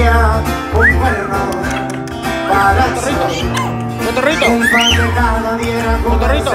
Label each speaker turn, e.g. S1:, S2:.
S1: un perro para el sol.
S2: Cotorrito.
S1: Un pan de cada día era
S2: Cotorrito.